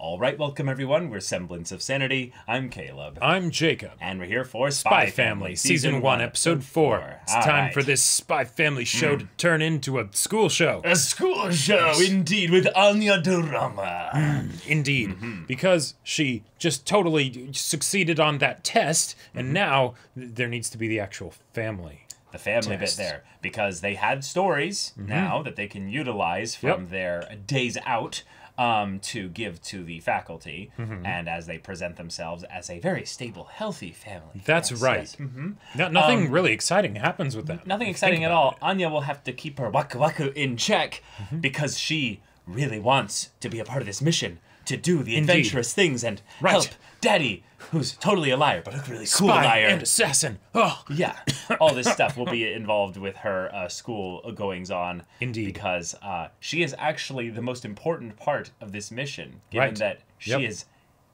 All right, welcome everyone. We're Semblance of Sanity. I'm Caleb. I'm Jacob. And we're here for Spy, Spy Family, Season 1, Episode 4. It's All time right. for this Spy Family show to turn into a school show. A school show, indeed, with Anya Durama. Indeed. Mm-hmm. Because she just totally succeeded on that test, Mm-hmm. and now there needs to be the actual family. The family bit there. Because they had stories now that they can utilize from Yep. their days out um, to give to the faculty. Mm-hmm. And as they present themselves as a very stable, healthy family. That's Yes, right. yes. Mm-hmm. No, nothing really exciting happens with that. Nothing exciting at all. it. Anya will have to keep her waku waku in check Mm-hmm. because she really wants to be a part of this mission to do the Indeed. adventurous things and Right. help Daddy, who's totally a liar but a really cool Spy liar. and assassin. Oh, yeah, all this stuff will be involved with her uh, school goings on. Indeed. because uh, she is actually the most important part of this mission, given Right. that she Yep. is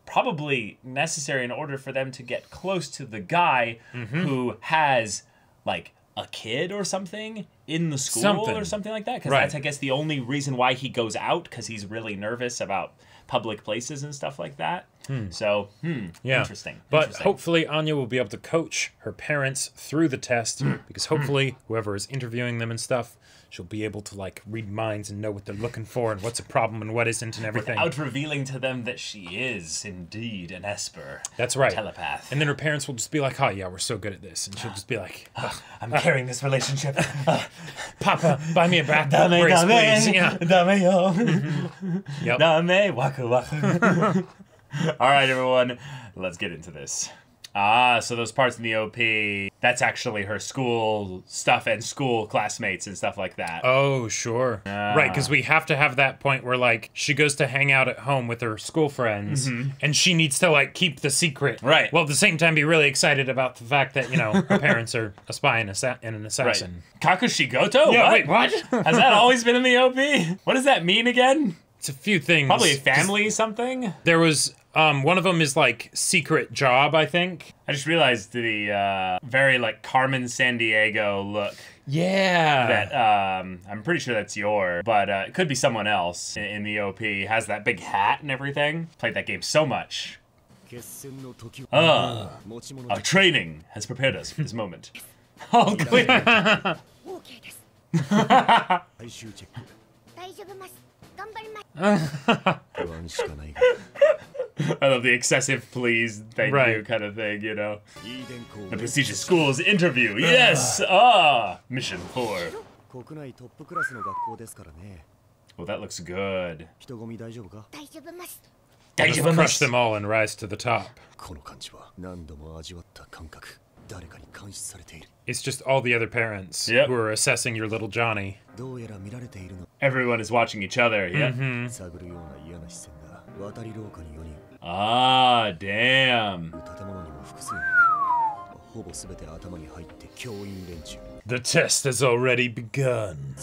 probably necessary in order for them to get close to the guy Mm-hmm. who has like a kid or something in the school Something. or something like that. Because Right. that's, I guess, the only reason why he goes out because he's really nervous about public places and stuff like that. So, hmm, yeah. interesting. But interesting. hopefully, Anya will be able to coach her parents through the test Hmm. because hopefully, whoever is interviewing them and stuff, she'll be able to like read minds and know what they're looking for and what's a problem and what isn't and everything. without revealing to them that she is indeed an Esper. That's right. Telepath. And then her parents will just be like, "Oh yeah, we're so good at this," and she'll just be like, "Ugh, I'm carrying this relationship. "Papa, buy me a back Dame, brace, dame, please." Yeah. dame, yo. Yep. Dame, waku waku. All right, everyone, let's get into this. Ah, so those parts in the OP, that's actually her school stuff and school classmates and stuff like that. Oh, sure. Right, because we have to have that point where, like, she goes to hang out at home with her school friends, and she needs to, like, keep the secret. Right. While at the same time be really excited about the fact that, you know, her parents are a spy and, assa- and an Right. assassin. Kakushigoto? Yeah, what? wait, what? Has that always been in the OP? What does that mean again? It's a few things. Probably family something? There was, um, one of them is, like, secret job, I think. I just realized the uh, very like Carmen Sandiego look Yeah. that um, I'm pretty sure that's your, but uh, it could be someone else in, in the OP. Has that big hat and everything. Played that game so much. Uh, our training has prepared us for this moment. All clear. I love the excessive please, thank right. you kind of thing, you know. The prestigious schools interview, ah. yes! Ah! Mission 4. Well, that looks good. Just crush them all and rise to the top. It's just all the other parents yep. who are assessing your little Johnny. Everyone is watching each other, yeah. Mm -hmm. Ah, damn. The test has already begun.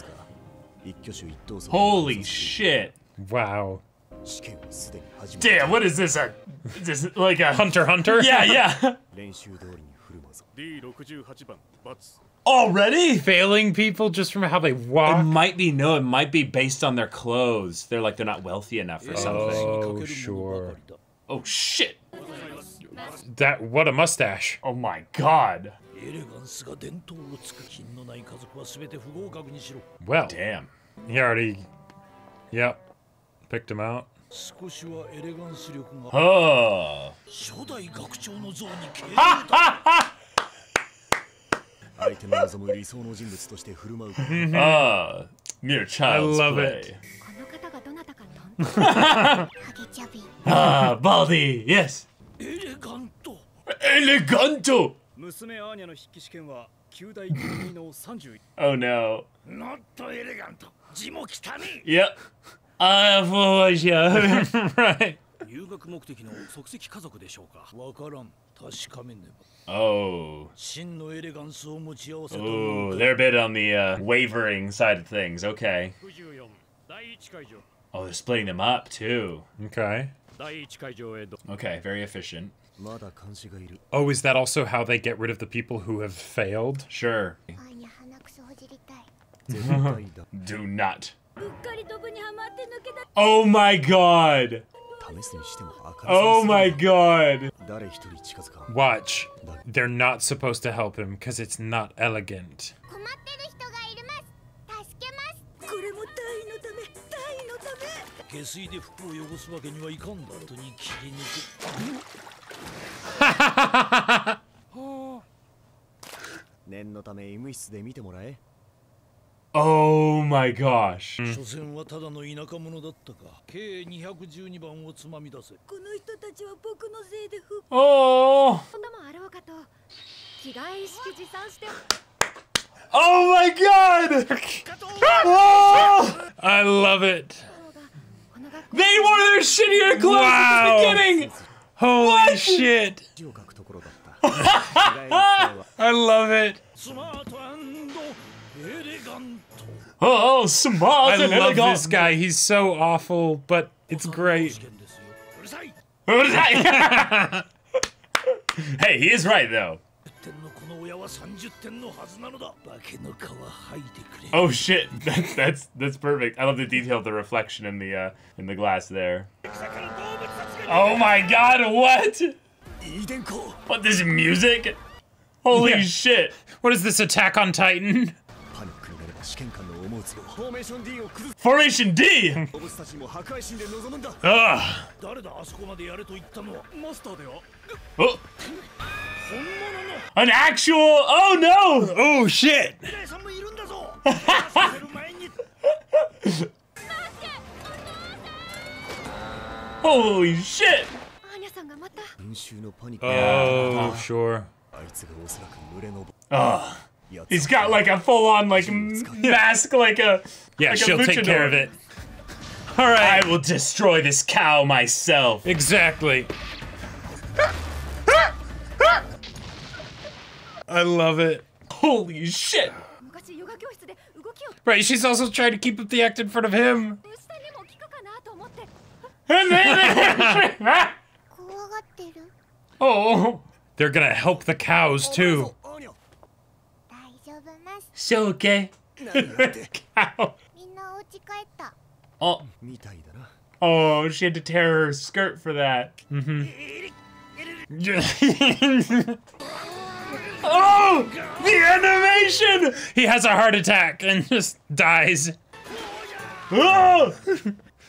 Holy shit. Wow. Damn, what is this? A, is this like a Hunter Hunter? Yeah, yeah. Already? Failing people just from how they walk? It might be, no, it might be based on their clothes. They're like, they're not wealthy enough or oh, something. Oh, sure. Oh, shit. That what a mustache. Oh my god. エレガンスが伝統をつく品のない家族は全て不合格にしろ Well, Damn. he already. Yep. Picked him out. 少しはエレガンス力が Oh. 初代学長の像に敬礼相手の望む理想の人物として振る舞う Ah. Mere child's love play. it. この Ah, Baldi. Yes. エレガント Eleganto. 娘アーニャの筆記試験は9代組の31 Oh no. ノットエレガント字も汚ね Yep. I for you. right. 留学目的の即席家族でしょうかわからん確かめねば Oh. 真のエレガンスを持ち合わせた Ooh, they're a bit on the uh, wavering side of things. Okay. 64第一会場 Oh, they're splitting them up too. Okay. Okay, very efficient. Oh, is that also how they get rid of the people who have failed? Sure. Do not. Oh my god! Oh my god! Watch. They're not supposed to help him because it's not elegant. 下水で服を汚すわけにはいかんだとに切り抜念のため医務室で見てもらえ Oh my gosh. く所詮はただの田舎者だったか計212番をつまみ出せこの人たちは僕のせいで不 Oh. そんなもあろうかと着替え意識持参して Oh my god. Oh! I love it. They wore their shittier clothes wow. at the beginning! Holy what? shit! I love it. Oh, smart I love this guy. He's so awful, but it's great. hey, he is right, though. Oh shit, that's that's that's perfect. I love the detail of the reflection in the uh, in the glass there. Oh my god, what? What this music? Holy yeah. shit! What is this Attack on Titan? Formation D! Ugh. Oh. An actual. Oh no! Oh shit! Holy shit! Oh, sure. Ugh. He's got like a full on like mask, like a yeah. Like she'll a take care of it. All right. I will destroy this cow myself. Exactly. I love it. Holy shit. Right, she's also trying to keep up the act in front of him. oh. They're gonna help the cows too. 承継 cow. Oh. Oh, she had to tear her skirt for that. Mm-hmm. oh! The animation! He has a heart attack and just dies. Oh!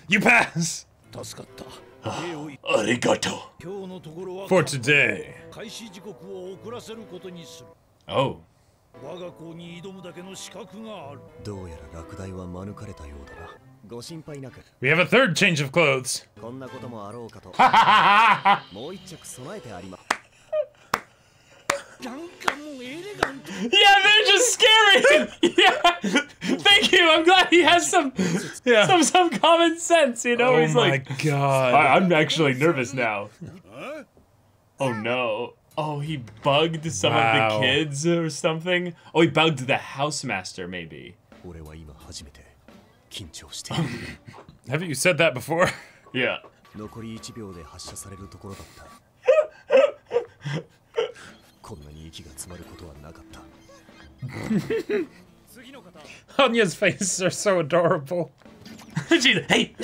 You pass! Arigato. For today. Oh. 我が校に挑むだけの資格があるどうやら落第は免れたようだなご心配なく We have a third change of clothes. こんなこともあろうかともう一着備えてありますなんかもうエレガント yeah, they're just scary. yeah, thank you. I'm glad he has some, Yeah. some, some common sense. You know, Oh he's my like, god. I, I'm actually nervous now. Oh no. Oh, he bugged some wow. of the kids or something. Oh, he bugged the housemaster, maybe. Haven't you said that before? Yeah. Anya's faces are so adorable. She's hey!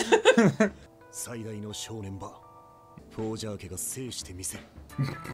フォージャー家が制してみせる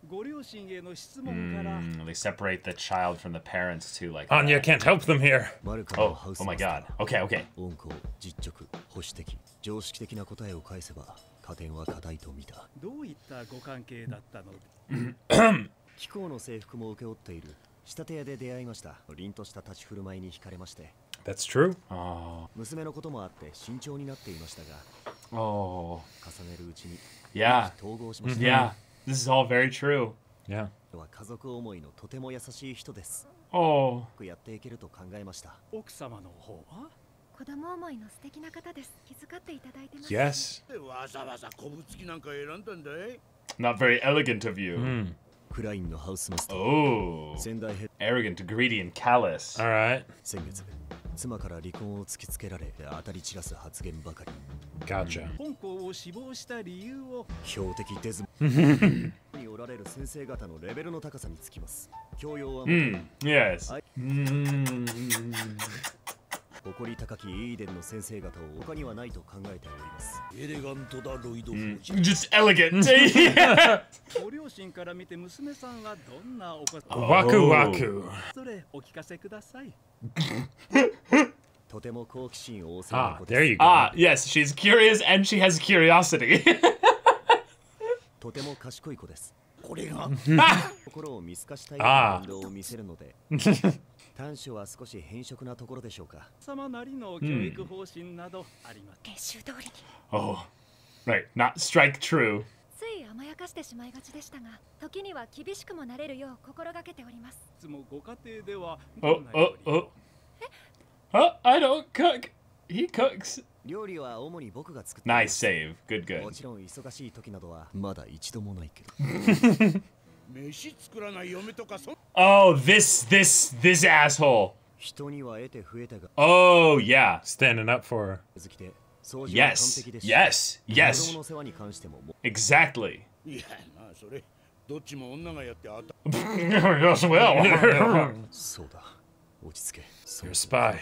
ご両親への質問から、Mm, they separate the child from the parents too, like. Anya that. can't help them here. マルカの Oh, ハウス oh マ my スタ god. ー Okay, okay. 温厚実直保守的常識的な答えを返せば加点は課題と見たどういったご関係だったの？気候の制服も請け負っている仕立て屋で出会いました凛とした立ち振る舞いに惹かれまして That's true. Oh, 娘のこともあって慎重になっていましたが oh, 重ねるうちに yeah, 統合しました、 yeah. This is all very true. Yeah. は家族思いのとても優しい人です。 Oh, よくやっていけると考えました。奥様の方は子供思いの素敵な方です気遣っていただいてます Yes. わざわざこぶつきなんか選んだんだい not very elegant of you. Hmm. クラインのハウスマスター、 Oh, 仙台ヘッ arrogant, greedy, and callous. All right. 先月、 妻から離婚を突きつけられ、当たり散らす発言ばかり。Gotcha. 本校を志望した理由を標的デズにおられる先生方のレベルの高さにつきます。教養はもとよ Mm, yes. Mm. 誇り高きイーデンの先生方を他にはないと考えておりますエレガントだロイド・ Just elegant. ご両親から見て娘さんはどんなお子さん Waku waku. それお聞かせください とても好奇心旺盛な Ah, 子で there す you go. ah, yes, she's curious and she has curiosity. とても賢い子ですこれが心を見透かしたいあー言動を見せるので短所は少し変色なところでしょうか様なりの教育方針などあります、練習通りに oh, right. Not strike true. つい甘やかしてしまいがちでしたが時には厳しくもなれるよう心がけておりますいつもご家庭では Oh, どんな oh, 料理を oh. Oh, I don't cook. He cooks. 料理は主に僕が作ってい Nice ます save. Good, も good. ちろん忙しい時などはまだ一度もないけど Oh, this, this, this asshole. Oh, yeah. Standing up for her. Yes. Yes. Yes. Exactly. yes, well. You're a spy.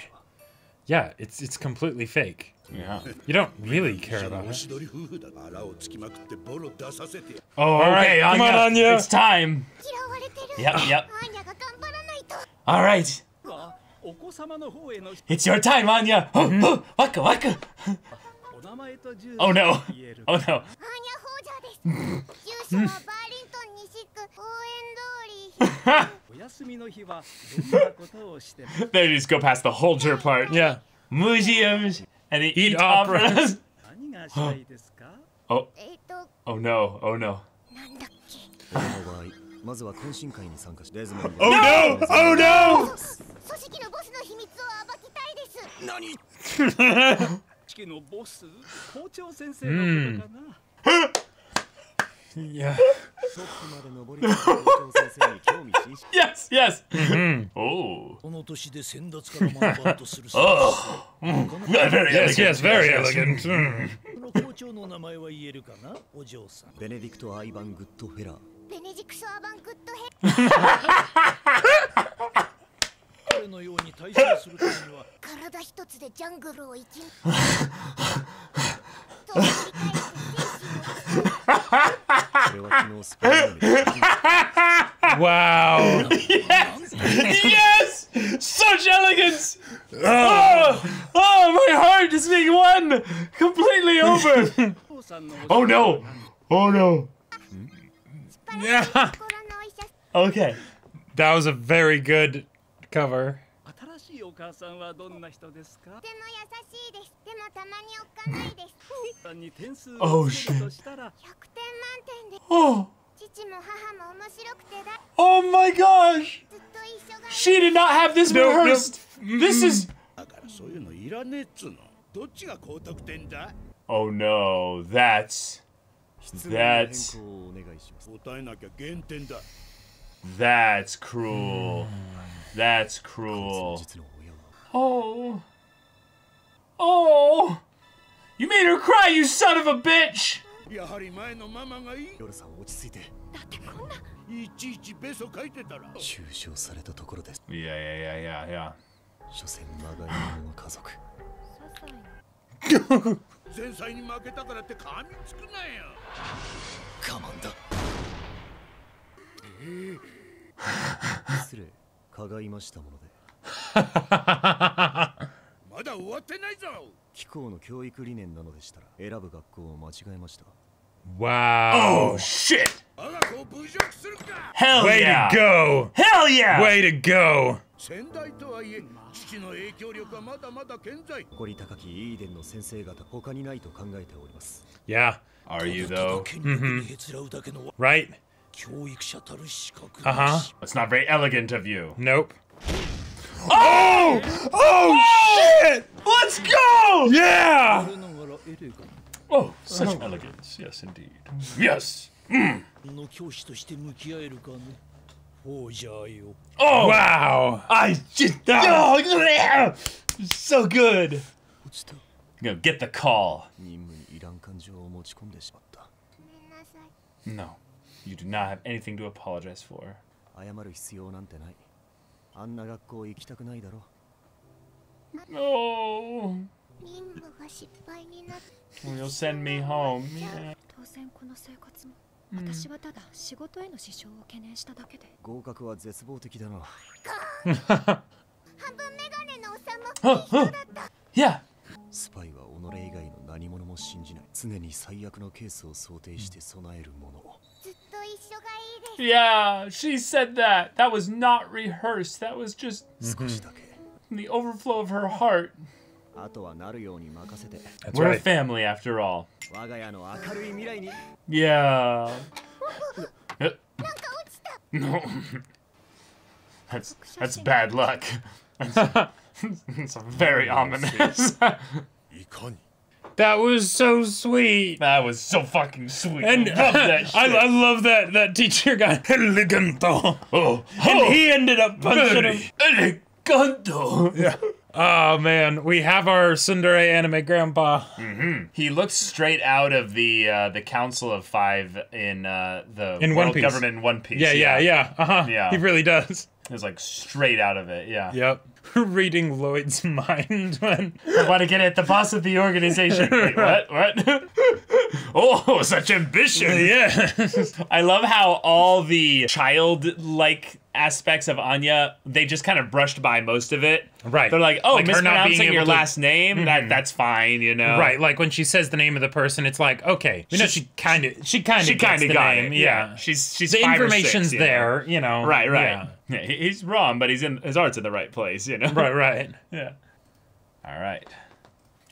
Yeah, it's it's completely fake. Yeah. You don't really care about it. Oh, all right, Anya. Come on, Anya. It's time. Yep, yep. all right. It's your time, Anya. waka waka. Oh no. Oh no. they just go past the Holger part. Yeah. Museums and they eat, Eat operas. operas. 何がしたいですか oh, えっと oh no. Oh no. なんだっけ俺の場合まずは懇親会に参加しデズモン Oh no! Oh no! 組織のボスの秘密を暴きたいです何式のボス校長先生のことかな、 いや。yes, yes. oh. oh. Very yes, yes, very elegant. 校長の名前は言えるかな？お嬢さん。ベネディクト・アイバン・グッド・フェラー。ベネディクト・アイバン・グッド・フェラー。彼のように対処するためには 体一つでジャングルを生きる。Wow. yes! yes! Such elegance! Oh. oh, my heart is being won completely over. oh no! Oh no! Yeah. okay. That was a very good cover. お母さんはどんな人ですか？とても優しいです。でもたまにおっかないです。さんに点数 Oh, をつけるとしたら？100点満点で。Oh, 父も母も面白くてだ。Oh my gosh! She did not have this rehearsed. This is. だからそういうのいらねえっつうの。どっちが高得点だ？Oh no, that's 質問の変更をお願いします答えなきゃ減点だ。that's cruel. That's cruel. Oh. Oh. You made her cry, you son of a bitch. やはり前のママがいい。ヨルさん落ち着いて。だってこんな。いちいちベソ書いてたら。中傷されたところです。Yeah, yeah, yeah, yeah, yeah. 所詮長い者の家族。前菜に負けたからって噛みつくなよ。我慢だ。失礼。かがいましたもので まだ終わってないぞ機構の教育理念なのでしたら選ぶ学校を間違えました Wow. Oh shit! 我が子を侮辱するか Hell Way yeah! to go. Hell yeah! Way to go. 先代とはいえ父の影響力はまだまだ健在誇り高きイーデンの先生方他にないと考えております Yeah. Are you ただ though? 権力にへつらうだけの Right? 教育者たる資格 Uh huh. It's not very elegant of you. Nope. Oh! Oh shit! Let's go! Yeah! 我ながらエレガ Oh, such elegance. Yes, indeed. Yes. ンの教師として向き合えるかねほうじゃよ Oh! Wow. I just. Oh, yeah! So good. 落ちた You know, get the call. 任務にいらん感情を持ち込んでしまったごめんなさい No. You do not have anything to apologize for. 謝る必要なんてない あんな学校行きたくないだろ Oh, 任務が失敗になっ you'll send me home? Yeah. 当然この生活も私はただ仕事への支障を懸念しただけで合格は絶望的だな半分メガネのおさも Huh, huh. Yeah. スパイは己以外の何者も信じない常に最悪のケースを想定して備えるもの yeah, she said that. That was not rehearsed. That was just mm-hmm. the overflow of her heart. That's We're a family after all. Yeah. No. that's that's bad luck. it's very ominous. That was so sweet. That was so fucking sweet. And I love that I, I, love that that teacher guy. Eleganto. Oh, and oh. he ended up punching him. Eleganto. Yeah. Oh man, we have our tsundere anime grandpa. Mm -hmm. He looks straight out of the uh, the Council of Five in uh, the in World One Piece. government in One Piece. Yeah, yeah, yeah. yeah. Uh huh. Yeah. He really does. It's like straight out of it. Yeah. Yep. Reading Lloyd's mind when I want to get at the boss of the organization. Wait, what? What? oh, such ambition. yeah. I love how all the childlike aspects of Anya, they just kind of brushed by most of it. Right. They're like, oh, Like mispronouncing your to- last name, that that's fine, you know. right, like when she says the name of the person, it's like okay, you know, She- kind of, she kind of, She kind of got name. it. Yeah. She's she's the information's six, you know. there, you know. Right, right. Yeah. Yeah, he's wrong, but he's in his art's in the right place, you know. Right, right. Yeah. All right.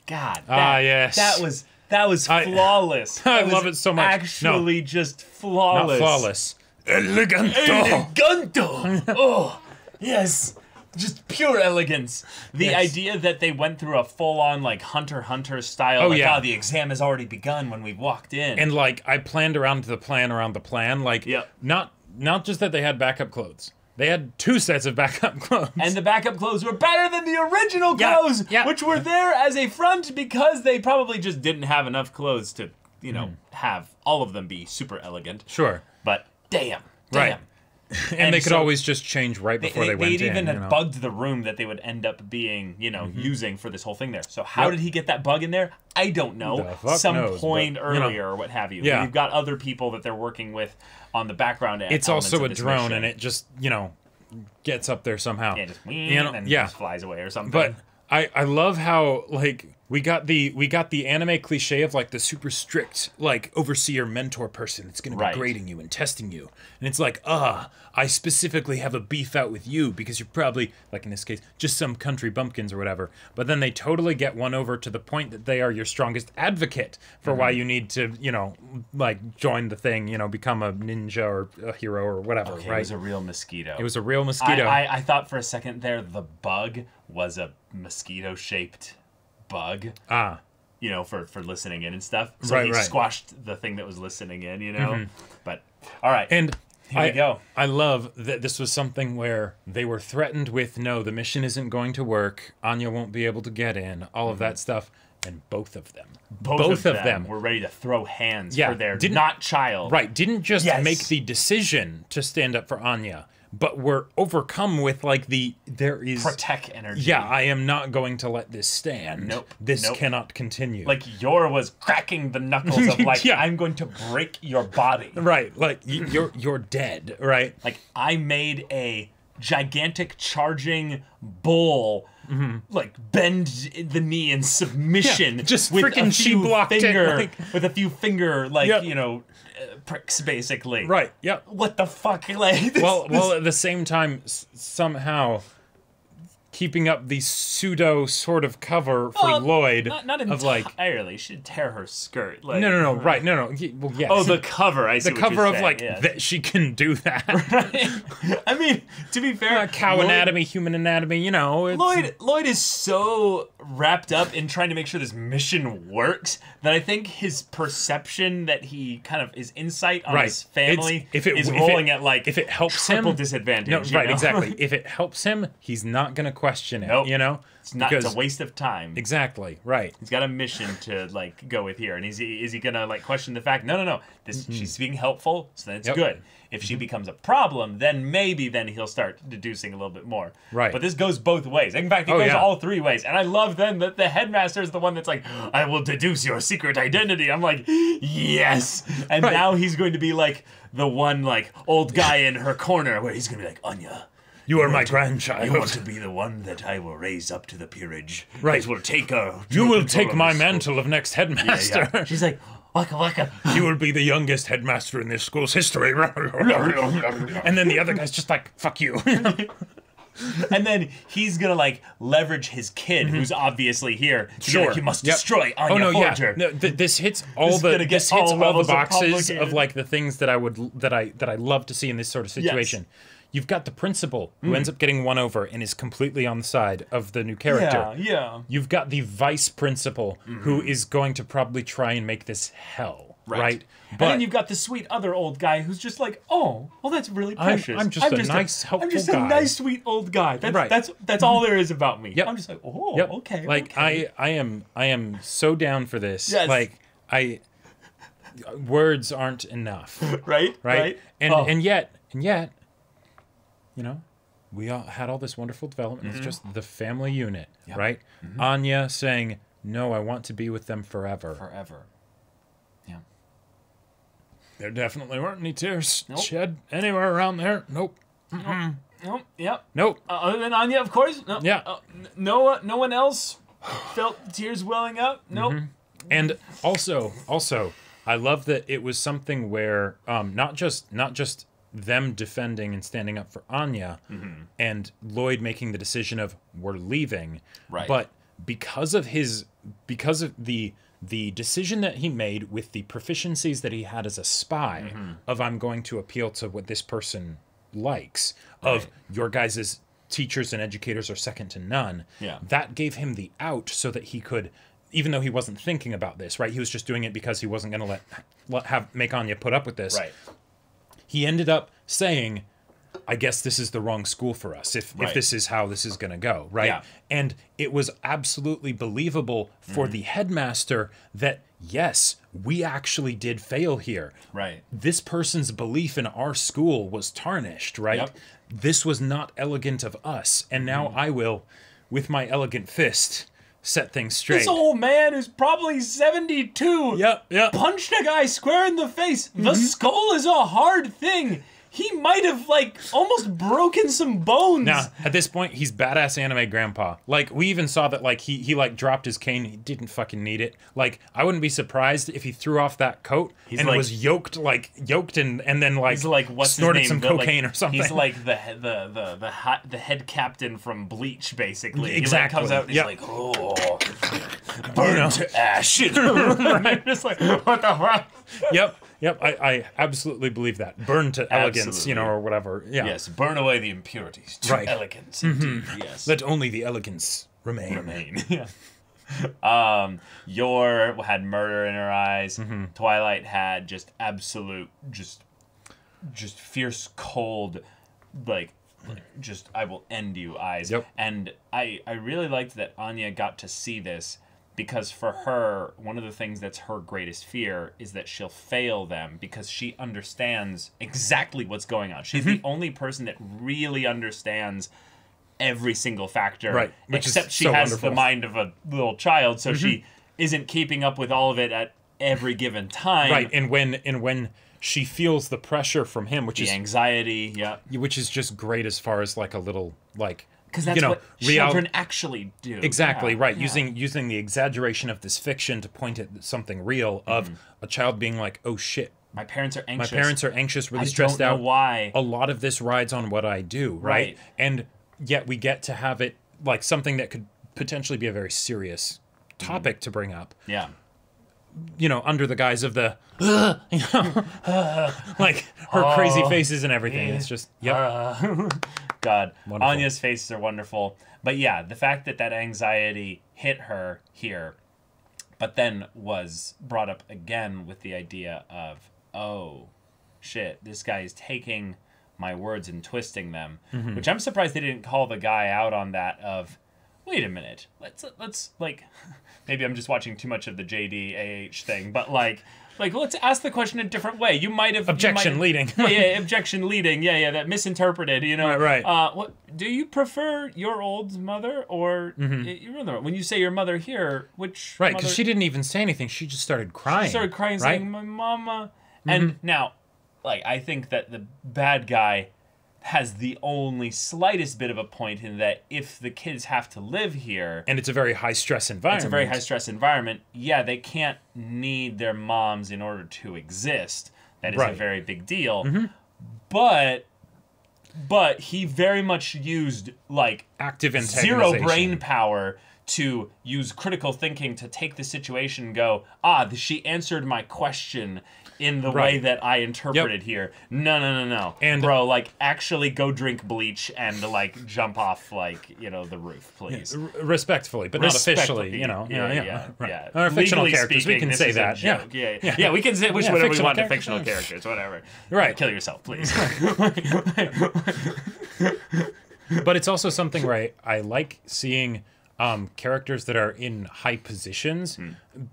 God. Ah, that- yes. That was that was flawless. I That was love it so much. No. Actually, just flawless Not flawless. Eleganto. Eleganto. oh, yes. Just pure elegance. The Yes. idea that they went through a full-on like Hunter Hunter style. Oh, like, yeah. "Oh, the exam has already begun when we walked in. and like I planned around the plan around the plan. Like, Yep. not not just that they had backup clothes. They had two sets of backup clothes. And the backup clothes were better than the original Yeah, clothes, yeah. which were there as a front because they probably just didn't have enough clothes to, you know, Hmm. have all of them be super elegant. sure. But damn, Right. damn. And, they could so- always just change right before they, they, went would in. even you had know? bugged the room that they would end up being, you know, mm-hmm. using for this whole thing there. So how Yep. did he get that bug in there? I don't know. Some knows, point but, you know. earlier or what have you. Yeah. You've got other people that they're working with on the background. It's also a drone, mission. and it just you know gets up there somehow. yeah, just, You know, and yeah. just flies away or something. But I I love how like we got the we got the anime cliche of like the super strict like overseer mentor person that's going to be grading you and testing you, and it's like ah I specifically have a beef out with you because you're probably like in this case just some country bumpkins or whatever. But then they totally get one over to the point that they are your strongest advocate for why you need to you know like join the thing you know become a ninja or a hero or whatever Okay, right. It was a real mosquito. It was a real I, mosquito. I, I thought for a second there the bug was a mosquito shaped bug. ah. You know, for for listening in and stuff. So Right, he right. Mm-hmm. squashed the thing that was listening in. You know, but all right. And Here I, we go. I love that this was something where they were threatened with no, the mission isn't going to work. Anya won't be able to get in. All of that stuff, and both of them, both, of, them, were ready to throw hands Yeah, for their not child. right, didn't just Yes. make the decision to stand up for Anya, but we're overcome with like the there is Protect energy. yeah, I am not going to let this stand. Nope, this nope. cannot continue. Like Yor was cracking the knuckles of like, Yeah. I'm going to break your body. right, like you're you're dead, right? Like I made a gigantic charging bull like bend the knee in submission Mm-hmm. Yeah, just with a few finger like- with a few finger like Yep. you know uh, pricks basically Right. yeah what the fuck like this, well, well, at the same time, s- somehow keeping up the pseudo sort of cover for Well, Lloyd not, not of like entirely she'd tear her skirt like no, no, no, right, no, no. Well, yes. oh the cover I see the cover of saying, like yes. that she can do that. I mean to be fair cow Lloyd- anatomy, human anatomy. You know, it's, Lloyd Lloyd is so wrapped up in trying to make sure this mission works that I think his perception that he kind of his insight on Right. his family It's- if it- is if it- rolling at like if it helps triple him- disadvantage. No, right, know? exactly. If it helps him, he's not gonna question it. Nope. You know, It's not it's a waste of time. Exactly. Right. He's got a mission to like go with here, and is he is he gonna like question the fact? No, no, no. This she's being helpful, so then it's Mm-hmm. Yep. Mm-hmm. good. If she becomes a problem, then maybe then he'll start deducing a little bit more. Right. But this goes both ways. In fact, it Oh, goes yeah. all three ways, and I love then that the headmaster is the one that's like, "I will deduce your secret identity." I'm like, yes. And Right. now he's going to be like the one like old guy in her corner where he's gonna be like, Anya. You are my grandchild. You want to be the one that I will raise up to the peerage. Right. That will take her. You will take my mantle of next headmaster. yeah. yeah. She's like, waka waka. You will be the youngest headmaster in this school's history. and then the other guy's just like, fuck you. and then he's gonna like leverage his kid, mm-hmm. who's obviously here. To. Sure. like, you must Yep. destroy Anya oh no, yeah. No, th- this hits all This the this hits all all, the levels of boxes of, like the things that I would that I that I love to see in this sort of situation. You've got the principal who Mm. ends up getting won over and is completely on the side of the new character. Yeah, yeah. You've got the vice principal who is going to probably try and make this hell, right? and then you've got the sweet other old guy who's just like, oh, well, that's really I'm- precious. I'm just a nice, helpful I'm just guy." a nice, sweet old guy. That's Right. that's that's all there is about me. Yep. I'm just like, oh, Yep. okay. Like okay. I I am I am so down for this. Yes. Like I words aren't enough. right, right? right, And Oh. and yet and yet, you know, we all had all this wonderful development. Mm-hmm. It's just the family unit, right? Anya saying, "No, I want to be with them forever." forever. Yeah. There definitely weren't any tears Nope. shed anywhere around there. Nope. Nope. yep. Nope. Uh, other than Anya, of course. No, Yeah. Uh, no, uh, no one else felt tears welling up. Nope. Mm-hmm. And also, also, I love that it was something where um, not just not just them defending and standing up for Anya, Mm-hmm. and Lloyd making the decision of we're leaving, Right. but because of his because of the the decision that he made with the proficiencies that he had as a spy Mm-hmm. of I'm going to appeal to what this person likes of your guys' teachers and educators are second to none Yeah. that gave him the out so that he could even though he wasn't thinking about this right he was just doing it because he wasn't going to let, let have make anya put up with this Right. He ended up saying i guess this is the wrong school for us if, Right. if this is how this is going to go right Yeah. and it was absolutely believable for Mm-hmm. the headmaster that yes we actually did fail here Right. this person's belief in our school was tarnished, right? Yep. This was not elegant of us, and now Mm-hmm. I will, with my elegant fist, set things straight. This old man who's probably 72 Yep, yep. punched a guy square in the face. The mm-hmm. skull is a hard thing. He might have, like, almost broken some bones. Now, at this point, he's badass anime grandpa. Like, we even saw that, like, he, he like, dropped his cane. He didn't fucking need it. Like, I wouldn't be surprised if he threw off that coat and like- was yoked, like, yoked and, and then, like, He's like what's snorted his name? some The, like- cocaine or something. He's like the the the the hot, the head captain from Bleach, basically. Exactly. He like comes out and Yep. he's like, oh, burn to ash. right? Just like what the fuck? yep, yep. I, I absolutely believe that. Burn to elegance, you know, or whatever. Yeah. Yes, burn away the impurities. To Right. elegance, indeed. Yes. Let only the elegance remain. remain. yeah. Um, Yor had murder in her eyes. Mm-hmm. Twilight had just absolute, just, just fierce, cold, like, like, just I will end you eyes. Yep. And I I really liked that Anya got to see this because for her one of the things that's her greatest fear is that she'll fail them because she understands exactly what's going on. She's Mm-hmm. the only person that really understands every single factor Right, which except she so has wonderful. the mind of a little child so she Mm-hmm. isn't keeping up with all of it at every given time Right, and when and when she feels the pressure from him, which the is anxiety yeah which is just great as far as like a little like because that's you know what real- children actually do exactly Yeah, right yeah. using using the exaggeration of this fiction to point at something real of mm-hmm. a child being like oh shit my parents are anxious. my parents are anxious really I stressed don't know out why a lot of this rides on what I do, right? Right. And yet we get to have it like something that could potentially be a very serious mm-hmm. topic to bring up, yeah you know, under the guise of the, you know, like her crazy oh. faces and everything. It's just, yep. Uh. God, Wonderful. Anya's faces are wonderful. But yeah, the fact that that anxiety hit her here, but then was brought up again with the idea of, oh, shit, this guy is taking my words and twisting them. Mm-hmm. Which I'm surprised they didn't call the guy out on that. Of wait a minute, let's let's like maybe I'm just watching too much of the JDAH thing, but like. Like let's ask the question a different way. You might have Objection might- leading. yeah, yeah, objection leading. Yeah, yeah, that misinterpreted. You know, Right, right. Uh, what do you prefer your old mother or y- your mother? When you say your mother here, which Mm-hmm. Right, because she didn't even say anything. She just started crying. she started crying, right? saying, "My mama." Mm-hmm. And now, like, I think that the bad guy has the only slightest bit of a point in that if the kids have to live here, and it's a very high stress environment. it's a very high stress environment. Yeah, they can't need their moms in order to exist. That is a very big deal. But but he very much used like active zero brain power to use critical thinking to take the situation and go, ah, she answered my question in the way that I interpreted here. No, no, no, no. And- bro, like actually go drink bleach and like jump off like, you know, the roof, please. R- respectfully, but not officially. You know, yeah, yeah, yeah, right. yeah. Our fictional Legally characters, we can say that. Yeah. yeah, yeah, yeah. We can say wish Yeah, whatever we want to fictional characters, whatever. Right. Kill yourself, please. but it's also something where I, I like seeing um, characters that are in high positions,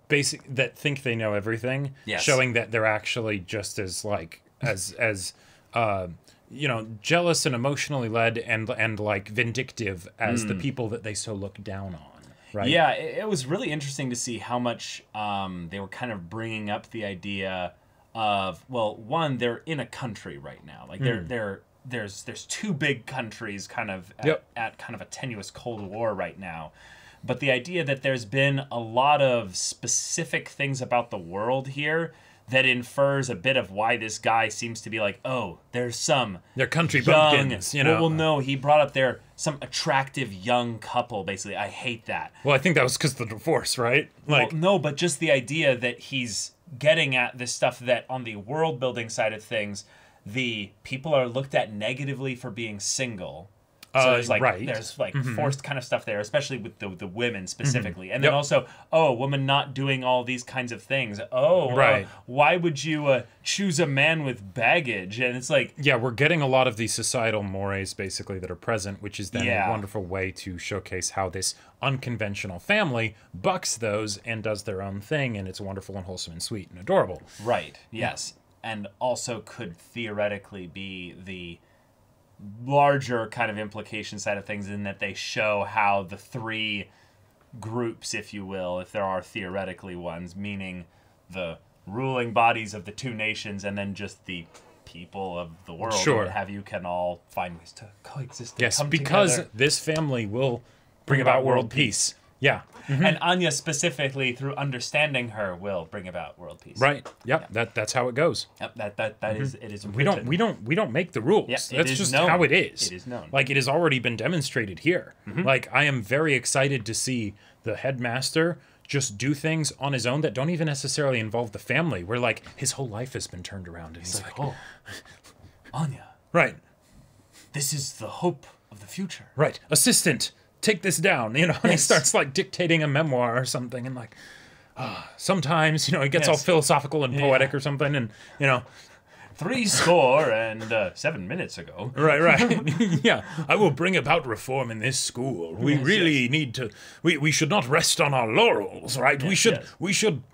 basic that think they know everything, Hmm. Yes. showing that they're actually just as like as as uh, you know jealous and emotionally led and and like vindictive as the people that they so look down on. Right. Hmm. Yeah, it, it was really interesting to see how much um, they were kind of bringing up the idea of well, one, they're in a country right now, like they're they're there's there's two big countries kind of at, Yep. at kind of a tenuous cold war right now. But the idea that there's been a lot of specific things about the world here that infers a bit of why this guy seems to be like, oh, there's some They're country young. bumpkins, you know. Well, well, no, he brought up there some attractive young couple. Basically, I hate that. Well, I think that was because the divorce, right? Like, well, no, but just the idea that he's getting at this stuff that on the world building side of things, the people are looked at negatively for being single. So Uh, there's like right. Mm-hmm. there's like forced kind of stuff there, especially with the the women specifically, and then Yep. also oh, a woman not doing all these kinds of things. Oh, uh, Right. why would you uh, choose a man with baggage? And it's like yeah, we're getting a lot of these societal mores basically that are present, which is then Yeah. a wonderful way to showcase how this unconventional family bucks those and does their own thing, and it's wonderful and wholesome and sweet and adorable. Right. Yes. And also could theoretically be the larger kind of implication side of things in that they show how the three groups, if you will, if there are theoretically ones, meaning the ruling bodies of the two nations and then just the people of the world, Sure. have you, can all find ways to coexist. Yes, because together. this family will bring about world peace. Yeah. Mm-hmm. and Anya specifically, through understanding her, will bring about world peace. Right. Yep. That that's how it goes. Yep, that that that mm-hmm. is it is. We don't we don't we don't make the rules. Yeah, That's just known. how it is. It is known. Like it has already been demonstrated here. Mm-hmm. Like I am very excited to see the headmaster just do things on his own that don't even necessarily involve the family. Where like his whole life has been turned around and he's, It's like, like, oh, Anya, right, this is the hope of the future. right, assistant, take this down. You know, and he starts like dictating a memoir or something, and like. ah, sometimes you know he gets all philosophical and poetic or something, and you know, Three score and uh, seven minutes ago. Right, right. yeah. I will bring about reform in this school. We really need to we, we should not rest on our laurels, right? we should yes. we should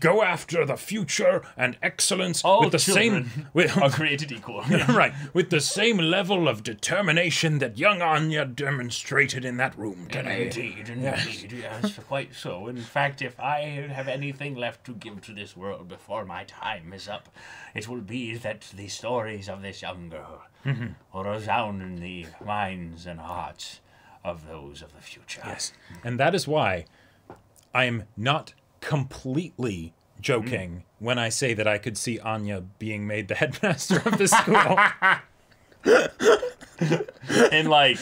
go after the future and excellence All with the same with, are created equal. right, with the same level of determination that young Anya demonstrated in that room today. Indeed, indeed, yes, quite so. In fact, if I have anything left to give to this world before my time is up, it will be that the stories of this young girl mm-hmm. will resound in the minds and hearts of those of the future. Yes. And that is why I am not completely joking mm-hmm. when I say that I could see Anya being made the headmaster of the school. In like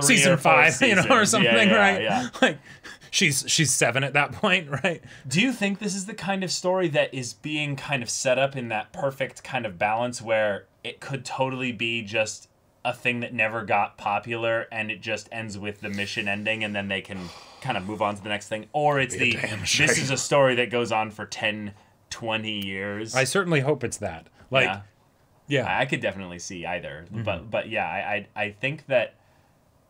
season five, you know, or seasons. Yeah, something, yeah, right? Yeah. Like she's she's seven at that point, right? Do you think this is the kind of story that is being kind of set up in that perfect kind of balance where it could totally be just a thing that never got popular and it just ends with the mission ending and then they can kind of move on to the next thing? Or it's the this is a story that goes on for 10, 20 years? I certainly hope it's that. Like Yeah. Yeah. I, I could definitely see either. Mm-hmm. But but yeah, I, I I think that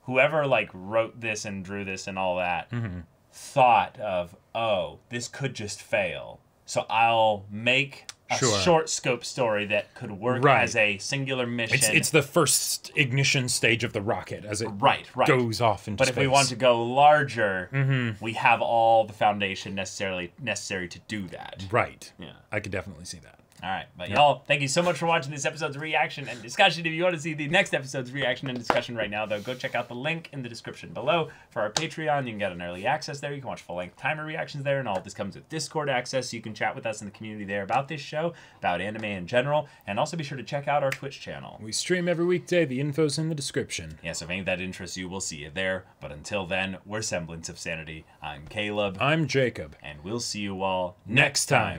whoever like wrote this and drew this and all that mm-hmm. thought of oh this could just fail, so I'll make a Sure. short scope story that could work Right. as a singular mission. It's it's the first ignition stage of the rocket as it right right goes off into But space. if we want to go larger, mm-hmm. we have all the foundation necessarily necessary to do that. right, Yeah. I could definitely see that. All right, but y'all, thank you so much for watching this episode's reaction and discussion. If you want to see the next episode's reaction and discussion right now, though, go check out the link in the description below for our Patreon. You can get an early access there. You can watch full length timer reactions there, and all of this comes with Discord access, so you can chat with us in the community there about this show, about anime in general, and also be sure to check out our Twitch channel. We stream every weekday. The info's in the description. Yes, if any of that interests you, we'll see you there. But until then, we're Semblance of Sanity. I'm Caleb, I'm Jacob. and we'll see you all Next time.